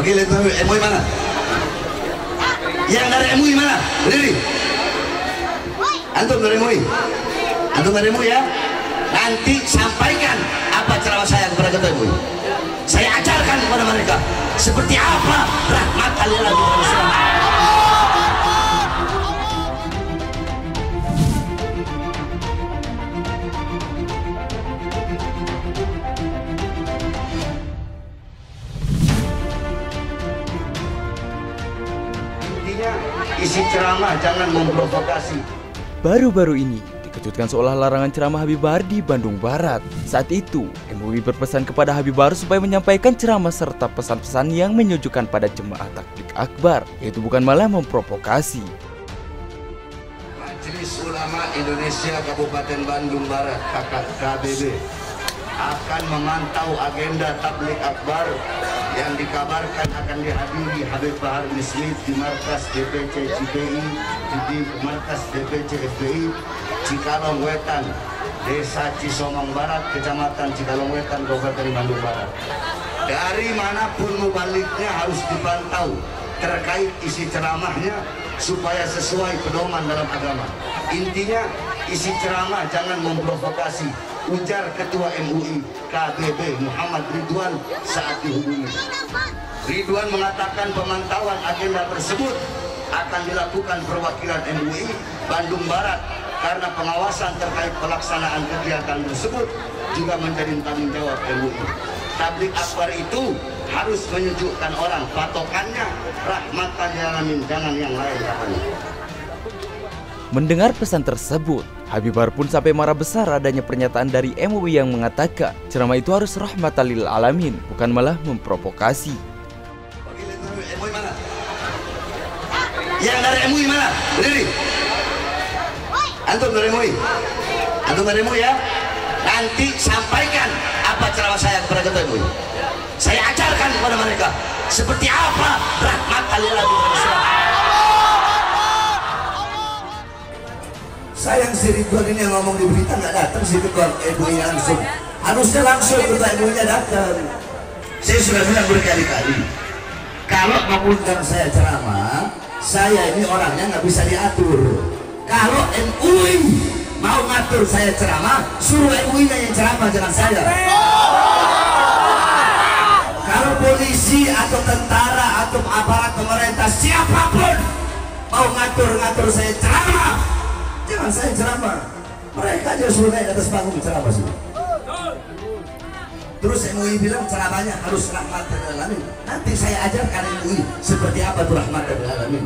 Oke, lihat. MUI mana? Yang dari MUI mana? Berdiri. Antum dari MUI. Antum dari MUI ya. Nanti sampaikan apa ceramah saya kepada ketua MUI. Saya ajarkan kepada mereka seperti apa rahmat lagi isi ceramah jangan memprovokasi. Baru-baru ini dikejutkan seolah larangan ceramah Habib Bahar di Bandung Barat. Saat itu, MUI berpesan kepada Habib Bahar supaya menyampaikan ceramah serta pesan-pesan yang menyujukan pada jemaah takbir akbar, yaitu bukan malah memprovokasi. Majelis Ulama Indonesia Kabupaten Bandung Barat KBB akan memantau agenda tablik akbar yang dikabarkan akan dihadiri Habib Bahar bin Smith di markas DPC CPI di markas DPC FPI Cikalong Wetan Desa Cisomang Barat Kecamatan Cikalong Wetan Kabupaten Bandung Barat dari mana pun mubaliknya harus dipantau terkait isi ceramahnya supaya sesuai pedoman dalam agama. Intinya isi ceramah jangan memprovokasi. Ujar Ketua MUI KBB Muhammad Ridwan saat dihubungi. Ridwan mengatakan pemantauan agenda tersebut akan dilakukan perwakilan MUI Bandung Barat karena pengawasan terkait pelaksanaan kegiatan tersebut juga menjadi tanggung jawab MUI. Tablik akbar itu harus menyejukkan orang patokannya rahmatan alamin jangan yang lain katanya. Mendengar pesan tersebut, Habib Bahar pun sampai marah besar adanya pernyataan dari MUI yang mengatakan ceramah itu harus rahmatan lil alamin, bukan malah memprovokasi. Yang dari MUI mana? Berdiri. Antum dari MUI. Antum dari MUI ya. Nanti sampaikan apa ceramah saya kepada ketua MUI. Saya ajarkan kepada mereka seperti apa rahmat kalian lagi Sayang si Ridwan ini yang ngomong di berita nggak datang si ketua MUI langsung. Harusnya langsung ketua MUI-nya datang. Saya sudah bilang berkali-kali, kalau mengundang saya ceramah, saya ini orangnya nggak bisa diatur. Kalau MUI mau ngatur saya ceramah, suruh MUI-nya yang ceramah, jangan saya. Kalau polisi atau tentara atau aparat pemerintah siapa pun mau ngatur-ngatur saya ceramah, jangan saya ceramah. Mereka aja suruh naik atas panggung ceramah sih. Terus MUI bilang ceramahnya harus rahmat dan alamin. Nanti saya ajarkan MUI seperti apa itu rahmat dan alamin.